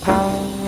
Pound.